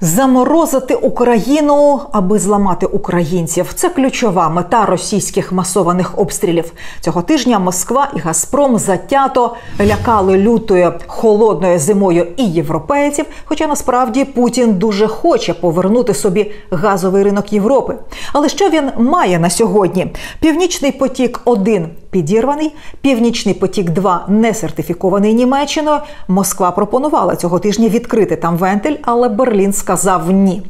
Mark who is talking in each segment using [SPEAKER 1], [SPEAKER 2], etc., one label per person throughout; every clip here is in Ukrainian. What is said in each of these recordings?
[SPEAKER 1] Заморозити Україну, аби зламати українців. Це ключова мета російських масованих обстрілів. Цього тижня Москва і Газпром затято лякали лютою холодною зимою і європейців. Хоча насправді Путін дуже хоче повернути собі газовий ринок Європи. Але що він має на сьогодні? Північний потік 1 підірваний, північний потік 2 не сертифікований Німеччиною. Москва пропонувала цього тижня відкрити там вентиль, але Берлін сказав ні.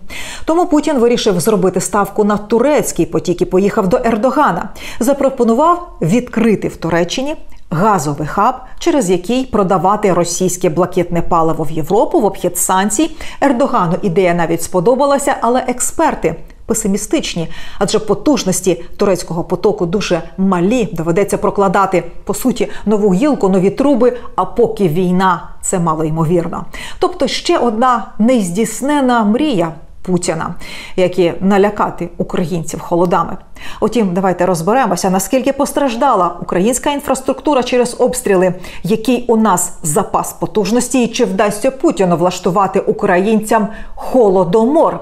[SPEAKER 1] Тому Путін вирішив зробити ставку на турецький потік і поїхав до Ердогана. Запропонував відкрити в Туреччині. Газовий хаб, через який продавати російське блакитне паливо в Європу в обхід санкцій. Ердогану ідея навіть сподобалася, але експерти песимістичні, адже потужності турецького потоку дуже малі. Доведеться прокладати по суті нову гілку, нові труби. А поки війна це мало ймовірно. Тобто ще одна нездійснена мрія. Путіна, які налякати українців холодами. Утім, давайте розберемося, наскільки постраждала українська інфраструктура через обстріли, який у нас запас потужності, і чи вдасться Путіну влаштувати українцям холодомор.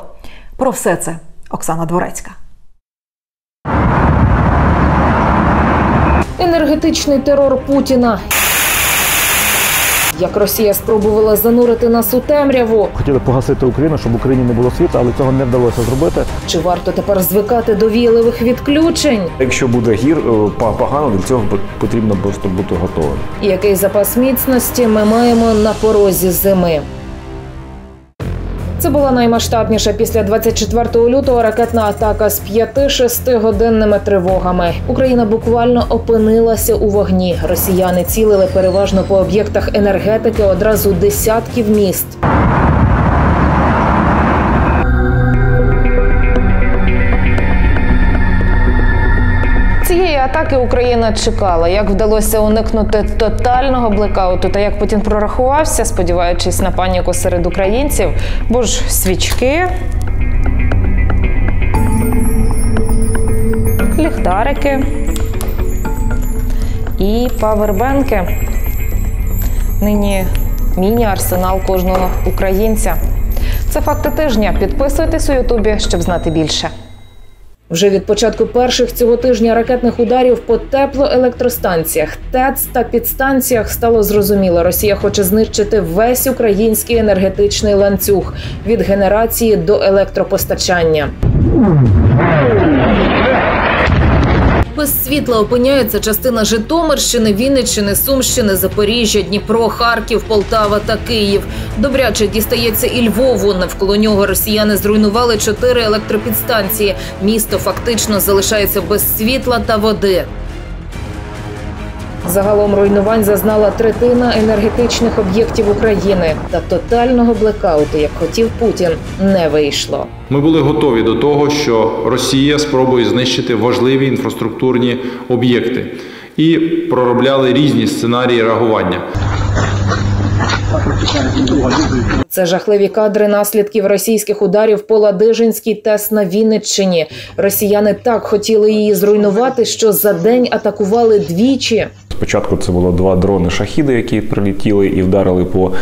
[SPEAKER 1] Про все це Оксана Дворецька.
[SPEAKER 2] Енергетичний терор Путіна. Як Росія спробувала занурити нас у темряву,
[SPEAKER 3] Хотіли погасити Україну, щоб в Україні не було світла, але цього не вдалося зробити.
[SPEAKER 2] чи варто тепер звикати до віяливих відключень?
[SPEAKER 4] Якщо буде гір е, погано, до цього потрібно просто бути готовим.
[SPEAKER 2] Який запас міцності ми маємо на порозі зими? Це була наймасштабніша після 24 лютого ракетна атака з 5-6 годинними тривогами. Україна буквально опинилася у вогні. Росіяни цілили переважно по об'єктах енергетики одразу десятків міст. Атаки Україна чекала. Як вдалося уникнути тотального блекауту та як Путін прорахувався, сподіваючись на паніку серед українців, бо ж свічки, ліхтарики і павербенки. Нині міні-арсенал кожного українця. Це факти тижня. Підписуйтесь у Ютубі, щоб знати більше. Вже від початку перших цього тижня ракетних ударів по теплоелектростанціях, ТЕЦ та підстанціях стало зрозуміло, Росія хоче знищити весь український енергетичний ланцюг від генерації до електропостачання. Без світла опиняється частина Житомирщини, Вінниччини, Сумщини, Запоріжжя, Дніпро, Харків, Полтава та Київ. Добряче дістається і Львову. Навколо нього росіяни зруйнували чотири електропідстанції. Місто фактично залишається без світла та води. Загалом руйнувань зазнала третина енергетичних об'єктів України. Та тотального блекауту, як хотів Путін, не вийшло.
[SPEAKER 5] Ми були готові до того, що Росія спробує знищити важливі інфраструктурні об'єкти і проробляли різні сценарії реагування.
[SPEAKER 2] Це жахливі кадри наслідків російських ударів по Ладижинській ТЕС на Вінниччині. Росіяни так хотіли її зруйнувати, що за день атакували двічі.
[SPEAKER 4] Спочатку це було два дрони шахіди, які прилетіли і вдарили по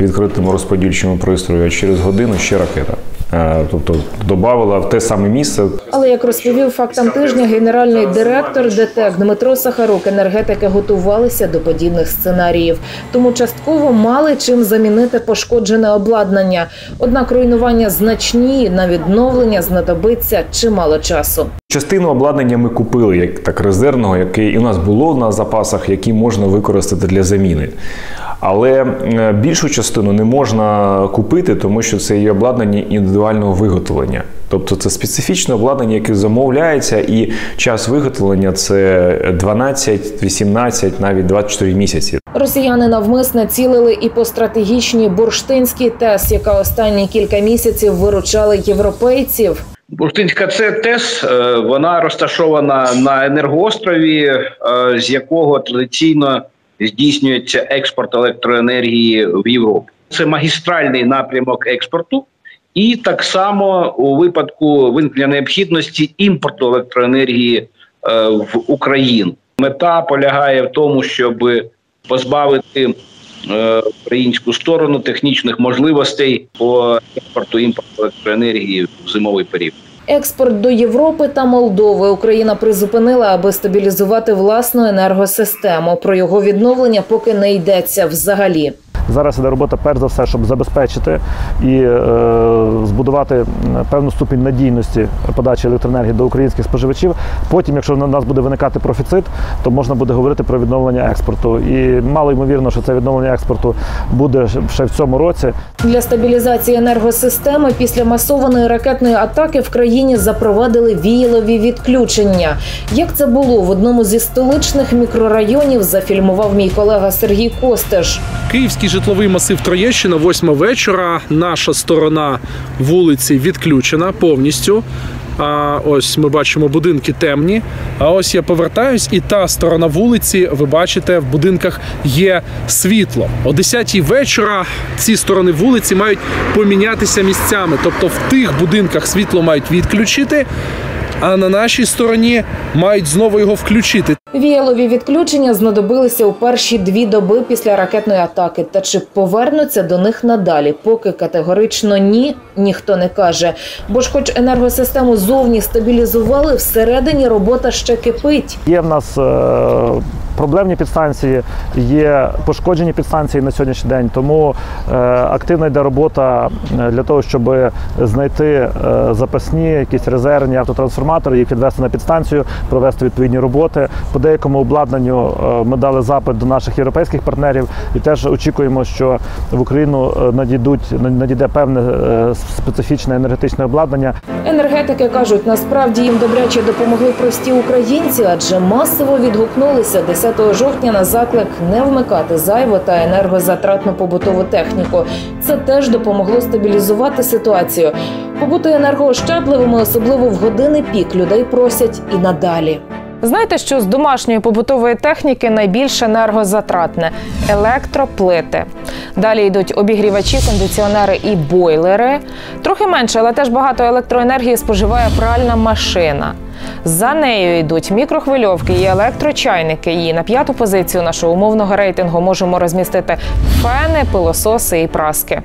[SPEAKER 4] відкритому розподільчому пристрою. А через годину ще ракета. Е, Тобто додавала в те саме місце.
[SPEAKER 2] Але як розповів фактам тижня генеральний директор ДТЕК Дмитро Сахарук, енергетики готувалися до подібних сценаріїв, тому частково мали чим замінити пошкоджене обладнання. Однак руйнування значні на відновлення знадобиться чимало часу.
[SPEAKER 4] Частину обладнання ми купили як так резервного, який і у нас було на запасах, які можна використати для заміни. Але е, більшу частину не можна купити, тому що це є обладнання індивідуального виготовлення. Тобто це специфічне обладнання, яке замовляється, і час виготовлення це 12, 18, навіть 24 місяці.
[SPEAKER 2] Росіяни навмисне цілили і по стратегічній бурштинській ТЕС, яка останні кілька місяців виручала європейців.
[SPEAKER 6] Бурштинська ТЕС, е, вона розташована на енергоострові, е, з якого традиційно здійснюється експорт електроенергії в Європу. Це магістральний напрямок експорту, і так само у випадку виникнення необхідності імпорту електроенергії е, в Україну. Мета полягає в тому, щоб позбавити українську сторону технічних можливостей по експорту імпорту електроенергії в зимовий період.
[SPEAKER 2] Експорт до Європи та Молдови Україна призупинила, аби стабілізувати власну енергосистему. Про його відновлення поки не йдеться взагалі.
[SPEAKER 3] Зараз іде робота перш за все, щоб забезпечити і е, збудувати певну ступінь надійності подачі електроенергії до українських споживачів. Потім, якщо на нас буде виникати профіцит, то можна буде говорити про відновлення експорту. І мало ймовірно, що це відновлення експорту буде ще в цьому році.
[SPEAKER 2] Для стабілізації енергосистеми після масованої ракетної атаки в країні запровадили віялові відключення. Як це було в одному зі столичних мікрорайонів, зафільмував мій колега Сергій Костеш.
[SPEAKER 7] Київський житловий масив Троєщина, восьма вечора. Наша сторона вулиці відключена повністю. А ось ми бачимо будинки темні. А ось я повертаюсь, і та сторона вулиці, ви бачите, в будинках є світло. О 10 вечора ці сторони вулиці мають помінятися місцями. Тобто в тих будинках світло мають відключити, а на нашій стороні мають знову його включити.
[SPEAKER 2] Віялові відключення знадобилися у перші дві доби після ракетної атаки. Та чи повернуться до них надалі? Поки категорично ні, ніхто не каже. Бо ж, хоч енергосистему зовні стабілізували, всередині робота ще кипить.
[SPEAKER 3] Є в нас е, проблемні підстанції, є пошкоджені підстанції на сьогоднішній день. Тому е, активна йде робота е, для того, щоб знайти е, запасні, якісь резервні автотрансформатори, їх відвести на підстанцію, провести відповідні роботи. По деякому обладнанню ми дали запит до наших європейських партнерів і теж очікуємо, що в Україну надійдуть надійде певне специфічне енергетичне обладнання.
[SPEAKER 2] Енергетики кажуть, насправді їм добряче допомогли прості українці, адже масово відгукнулися 10 жовтня на заклик не вмикати зайву та енергозатратну побутову техніку. Це теж допомогло стабілізувати ситуацію. Побути енергоощадливими, особливо в години пік, людей просять і надалі. Знаєте, що з домашньої побутової техніки найбільш енергозатратне електроплити. Далі йдуть обігрівачі, кондиціонери і бойлери. Трохи менше, але теж багато електроенергії споживає пральна машина. За нею йдуть мікрохвильовки і електрочайники. І на п'яту позицію нашого умовного рейтингу можемо розмістити фени, пилососи і праски.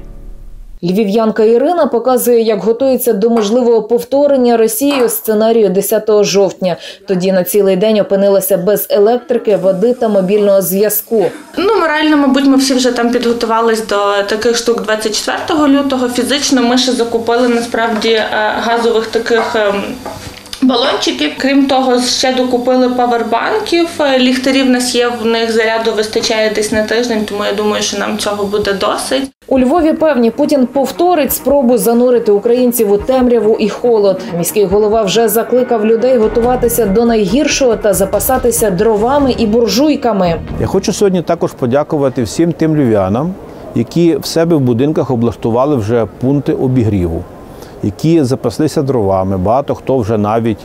[SPEAKER 2] Львів'янка Ірина показує, як готується до можливого повторення Росією сценарію 10 жовтня. Тоді на цілий день опинилася без електрики, води та мобільного зв'язку.
[SPEAKER 8] Ну, морально, мабуть, ми всі вже там підготувались до таких штук 24 лютого. Фізично ми ще закупили насправді е, газових таких. Балончиків, крім того, ще докупили павербанків. Е, Ліхтарів в нас є, в них заряду вистачає десь на тиждень, тому я думаю, що нам цього буде досить.
[SPEAKER 2] У Львові певні Путін повторить спробу занурити українців у темряву і холод. Міський голова вже закликав людей готуватися до найгіршого та запасатися дровами і буржуйками.
[SPEAKER 9] Я хочу сьогодні також подякувати всім тим львів'янам, які в себе в будинках облаштували вже пункти обігріву, які запаслися дровами. Багато хто вже навіть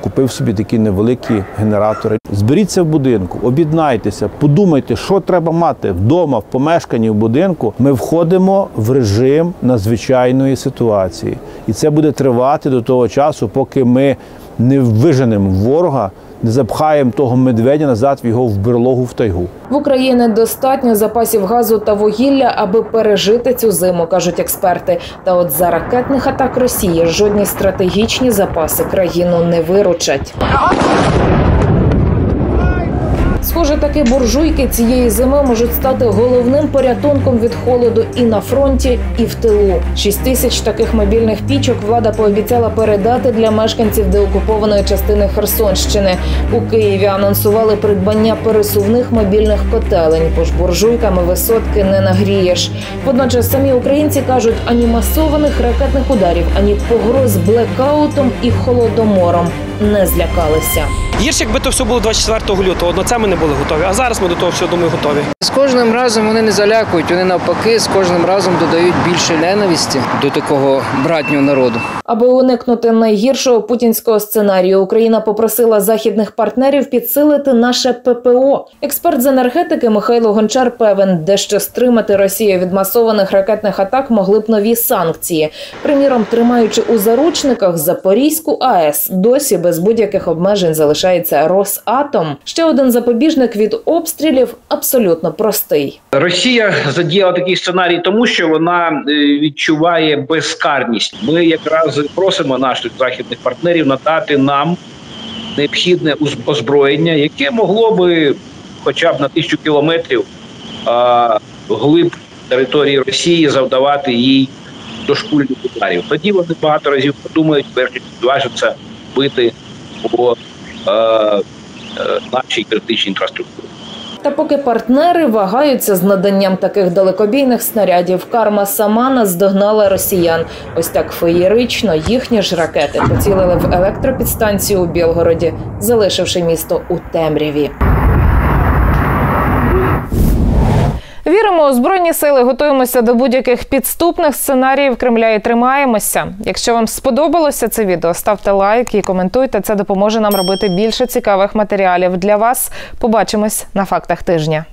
[SPEAKER 9] купив собі такі невеликі генератори. Зберіться в будинку, об'єднайтеся, подумайте, що треба мати вдома, в помешканні, в будинку. Ми входимо в режим надзвичайної ситуації, і це буде тривати до того часу, поки ми не виженемо ворога, не запхаємо того медведя назад в його в берлогу в тайгу.
[SPEAKER 2] В Україні достатньо запасів газу та вугілля, аби пережити цю зиму, кажуть експерти. Та от за ракетних атак Росії жодні стратегічні запаси країну не виручать. Схоже, таки буржуйки цієї зими можуть стати головним порятунком від холоду і на фронті, і в тилу. Шість тисяч таких мобільних пічок влада пообіцяла передати для мешканців деокупованої частини Херсонщини. У Києві анонсували придбання пересувних мобільних котелень, бо ж буржуйками висотки не нагрієш. Водночас самі українці кажуть, ані масованих ракетних ударів, ані погроз блекаутом і холодомором не злякалися.
[SPEAKER 10] Гірше, якби то все було 24 лютого, до це ми не були готові. А зараз ми до того всього думаю готові.
[SPEAKER 11] Кожним разом вони не залякують, вони навпаки з кожним разом додають більше ненависті до такого братнього народу.
[SPEAKER 2] Аби уникнути найгіршого путінського сценарію, Україна попросила західних партнерів підсилити наше ППО. Експерт з енергетики Михайло Гончар певен, дещо стримати Росію від масованих ракетних атак могли б нові санкції. Приміром, тримаючи у заручниках Запорізьку АЕС, досі без будь-яких обмежень залишається Росатом. Ще один запобіжник від обстрілів абсолютно простий.
[SPEAKER 6] Росія задіяла такий сценарій, тому що вона е, відчуває безкарність. Ми якраз просимо наших західних партнерів надати нам необхідне озброєння, яке могло би, хоча б на тисячу кілометрів, а, глиб території Росії завдавати їй дошкульних ударів. Тоді вони багато разів подумають, перш ніж зважаться бити по е, е, нашій критичній інфраструктурі.
[SPEAKER 2] Та поки партнери вагаються з наданням таких далекобійних снарядів, карма сама наздогнала росіян. Ось так феєрично їхні ж ракети поцілили в електропідстанцію у Білгороді, залишивши місто у темряві. Віримо у збройні сили, готуємося до будь-яких підступних сценаріїв Кремля і тримаємося. Якщо вам сподобалося це відео, ставте лайк і коментуйте. Це допоможе нам робити більше цікавих матеріалів для вас. Побачимось на фактах тижня.